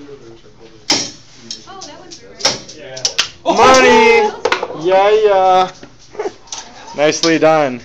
Oh, that one's right. Yeah. Money! Yeah, yeah. Nicely done.